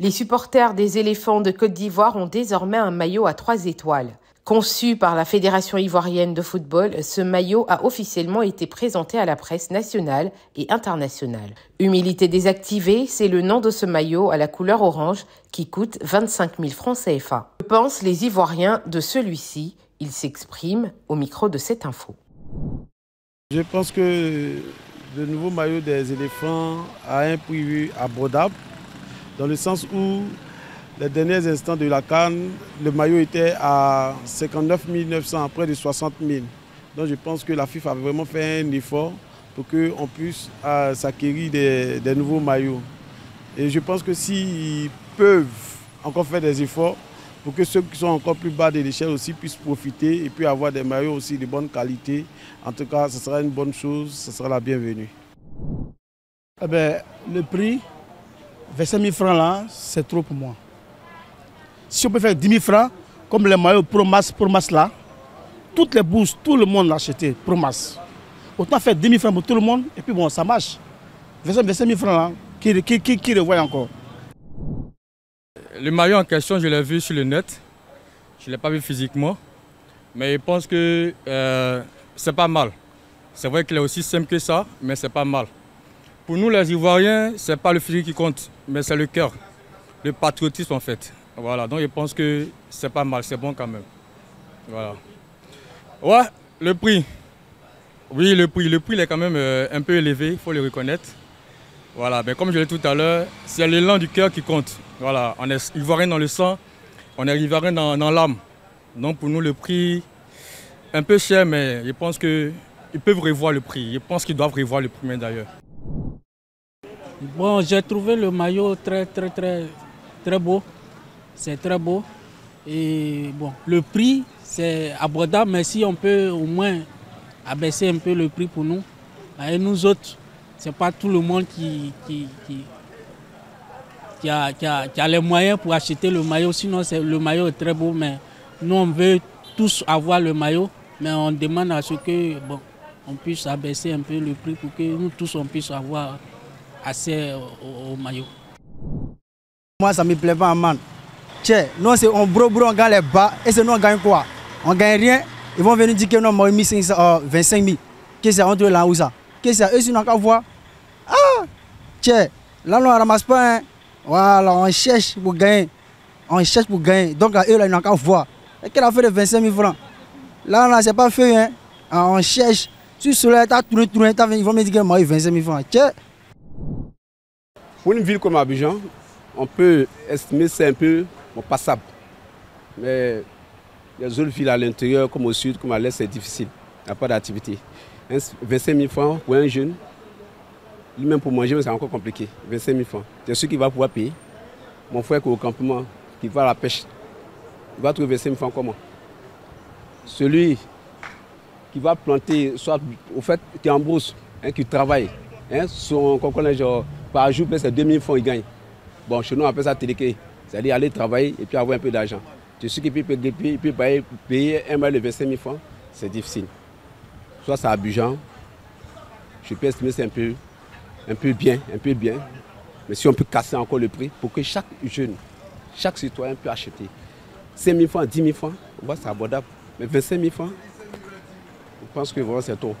Les supporters des éléphants de Côte d'Ivoire ont désormais un maillot à trois étoiles. Conçu par la Fédération ivoirienne de football, ce maillot a officiellement été présenté à la presse nationale et internationale. Humilité désactivée, c'est le nom de ce maillot à la couleur orange qui coûte 25 000 francs CFA. Que pensent les Ivoiriens de celui-ci? Ils s'expriment au micro de cette info. Je pense que le nouveau maillot des éléphants a un prix abordable, dans le sens où les derniers instants de la Cannes, le maillot était à 59 900, près de 60 000. Donc je pense que la FIFA a vraiment fait un effort pour qu'on puisse euh, s'acquérir des, nouveaux maillots. Et je pense que s'ils peuvent encore faire des efforts pour que ceux qui sont encore plus bas de l'échelle aussi puissent profiter et puis avoir des maillots aussi de bonne qualité, en tout cas, ce sera une bonne chose, ce sera la bienvenue. Eh bien, le prix, 25 000 francs là, c'est trop pour moi. Si on peut faire 10 000 francs, comme les maillots Promas, Promas là, toutes les bourses, tout le monde l'a acheté, Promas. Autant faire 10 000 francs pour tout le monde, et puis bon, ça marche. 25 000 francs là, qui, qui, qui, qui revoit encore? Le maillot en question, je l'ai vu sur le net. Je ne l'ai pas vu physiquement. Mais je pense que euh, c'est pas mal. C'est vrai qu'il est aussi simple que ça, mais c'est pas mal. Pour nous, les Ivoiriens, c'est pas le physique qui compte, mais c'est le cœur, le patriotisme en fait. Voilà, donc je pense que c'est pas mal, c'est bon quand même. Voilà. Ouais, le prix. Oui, le prix. Le prix est quand même euh, un peu élevé, il faut le reconnaître. Voilà, mais comme je l'ai dit tout à l'heure, c'est l'élan du cœur qui compte. Voilà, on est ivoirien dans le sang, on est ivoirien dans, dans l'âme. Donc pour nous, le prix, un peu cher, mais je pense qu'ils peuvent revoir le prix. Je pense qu'ils doivent revoir le prix d'ailleurs. Bon, j'ai trouvé le maillot très, très, très, très beau. C'est très beau. Et bon, le prix, c'est abordable, mais si on peut au moins abaisser un peu le prix pour nous, et nous autres, c'est pas tout le monde qui, qui, qui, qui, a, qui, a, qui, a, les moyens pour acheter le maillot. Sinon, le maillot est très beau, mais nous, on veut tous avoir le maillot, mais on demande à ce que bon, on puisse abaisser un peu le prix pour que nous tous, on puisse avoir assez au, au maillot. Moi, ça me plaît pas, man. Tiens, nous, c'est on on gagne les bas, et c'est nous, on gagne quoi? On gagne rien. Ils vont venir dire que nous, on a mis 25 000. Qu'est-ce que c'est entre là où ça? Qu'est-ce que c'est Eux, ils n'ont qu'à voir. Ah Tiens, là, on ne ramasse pas. Hein. Voilà, on cherche pour gagner. On cherche pour gagner. Donc, eux, là, ils n'ont qu'à voir. Et quelle affaire de 25 000 francs? Là, là, c'est pas fait. Hein. On cherche. Sur cela, tu as tourné, tourné, ils vont me dire que moi, 25 000 francs. Tiens. Pour une ville comme Abidjan, on peut estimer c'est un peu passable. Mais les autres villes à l'intérieur, comme au sud, comme à l'est, c'est difficile. Il n'y a pas d'activité. 25 000 francs pour un jeune, lui-même pour manger, c'est encore compliqué. 25 000 francs. C'est ce qu'il va pouvoir payer. Mon frère qui est au campement, qui va à la pêche, il va trouver 25 000 francs comment Celui qui va planter, soit au fait, qui est en brousse, hein, qui travaille, hein, son, genre, par jour, c'est 2 000 francs, il gagne. Bon, chez nous, on appelle ça téléqué. C'est-à-dire aller travailler et puis avoir un peu d'argent. Je suis qui peut, payer, payer un mal de 25 000 francs, c'est difficile. Soit c'est Abidjan, je peux estimer c'est un peu, bien, un peu bien. Mais si on peut casser encore le prix pour que chaque jeune, chaque citoyen puisse acheter 5 000 francs, 10 000 francs, c'est abordable. Mais 25 000 francs, je pense que vraiment c'est tôt.